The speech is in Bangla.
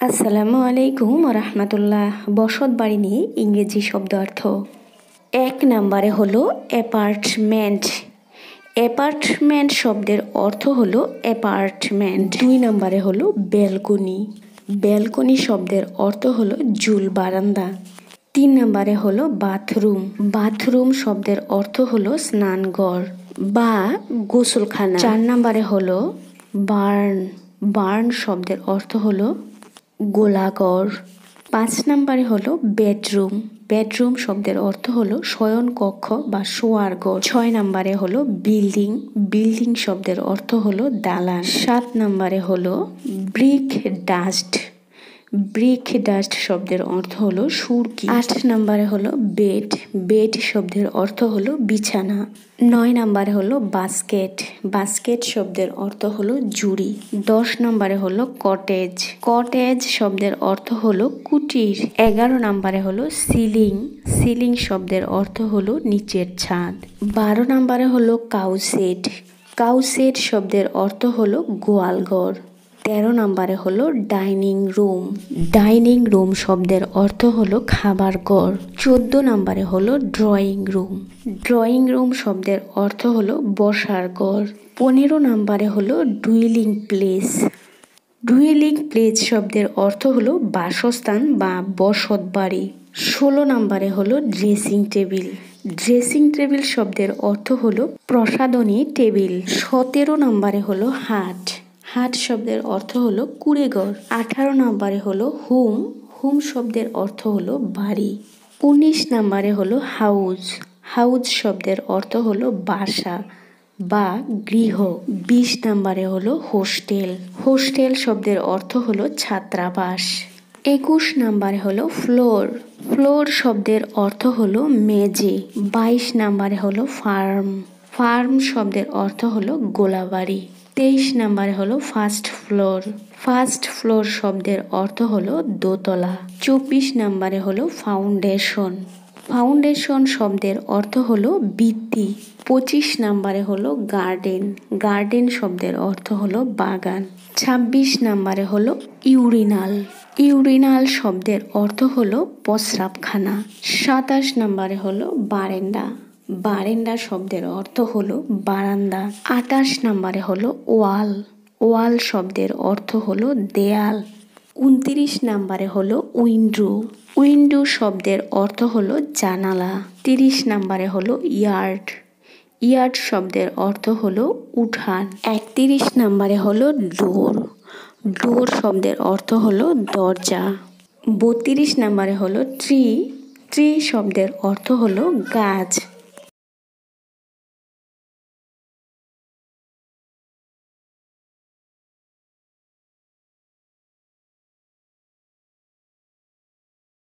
আসসালামু আলাইকুম রহমতুল্লাহ। বসত বাড়ি নিয়ে ইংরেজি শব্দ অর্থ। এক নম্বরে হলো অ্যাপার্টমেন্ট। অ্যাপার্টমেন্ট শব্দের অর্থ হলো অ্যাপার্টমেন্ট। দুই নম্বরে হলো ব্যালকনি। ব্যালকনি শব্দের অর্থ হলো জুল বারান্দা। তিন নম্বরে হলো বাথরুম। বাথরুম শব্দের অর্থ হলো স্নানঘর বা গোসলখানা। চার নম্বরে হলো বার্ন। বার্ন শব্দের অর্থ হলো গোলাঘর। পাঁচ নম্বরে হলো বেডরুম। বেডরুম শব্দের অর্থ হলো শয়ন কক্ষ বা শোয়ার ঘর। ছয় নম্বরে হলো বিল্ডিং। বিল্ডিং শব্দের অর্থ হলো দালান। সাত নম্বরে হলো ব্রিক ডাস্ট। ব্রিক ডাস্ট শব্দের অর্থ হলো সুরকি আট নম্বরে হলো বেড। বেড শব্দের অর্থ হলো বিছানা। নয় নম্বরে হলো বাস্কেট। বাস্কেট শব্দের অর্থ হলো জুড়ি। দশ নম্বরে হলো কটেজ। কটেজ শব্দের অর্থ হলো কুটির। এগারো নম্বরে হলো সিলিং। সিলিং শব্দের অর্থ হলো নিচের ছাদ। বারো নম্বরে হলো কাউসেট। কাউসেট শব্দের অর্থ হলো গোয়ালঘর। তেরো নম্বরে হলো ডাইনিং রুম। ডাইনিং রুম শব্দের অর্থ হলো খাবার ঘর। চোদ্দ নম্বরে হলো ড্রয়িং রুম। ড্রয়িং রুম শব্দের অর্থ হলো বসার ঘর। পনেরো নম্বরে হলো ডুইলিং প্লেস। ডুয়েলিং প্লেস শব্দের অর্থ হলো বাসস্থান বা বসত বাড়ি। ষোলো নম্বরে হলো ড্রেসিং টেবিল। ড্রেসিং টেবিল শব্দের অর্থ হলো প্রসাদনী টেবিল। সতেরো নম্বরে হলো হাট। হাট শব্দের অর্থ হলো কুড়েঘর। আঠারো নম্বরে হলো হুম হুম শব্দের অর্থ হলো বাড়ি। উনিশ নম্বরে হলো হাউজ হাউজ শব্দের অর্থ হলো বাসা বা গৃহ। বিশ নম্বরে হলো হোস্টেল হোস্টেল শব্দের অর্থ হলো ছাত্রাবাস। একুশ নম্বরে হলো ফ্লোর ফ্লোর শব্দের অর্থ হলো মেজে বাইশ নম্বরে হলো ফার্ম ফার্ম শব্দের অর্থ হলো গোলাবাড়ি। তেইশ নাম্বারে হলো ফার্স্ট ফ্লোর ফার্স্ট ফ্লোর শব্দের অর্থ হলো দোতলা। চব্বিশ নাম্বারে হলো ফাউন্ডেশন ফাউন্ডেশন শব্দের অর্থ হলো বৃত্তি। পঁচিশ নাম্বারে হলো গার্ডেন গার্ডেন শব্দের অর্থ হলো বাগান। ছাব্বিশ নাম্বারে হলো ইউরিনাল ইউরিনাল শব্দের অর্থ হলো প্রস্রাবখানা। সাতাশ নাম্বারে হলো বারেন্ডা বারেন্ডা শব্দের অর্থ হলো বারান্দা। আটাশ নাম্বারে হলো ওয়াল। ওয়াল শব্দের অর্থ হলো দেয়াল। উনত্রিশ নাম্বারে হলো উইন্ডো। উইন্ডো শব্দের অর্থ হলো জানালা। তিরিশ নাম্বারে হলো ইয়ার্ড। ইয়ার্ড শব্দের অর্থ হলো উঠান। একত্রিশ নাম্বারে হলো ডোর। ডোর শব্দের অর্থ হলো দরজা। বত্রিশ নাম্বারে হলো ট্রি। ট্রি শব্দের অর্থ হলো গাছ।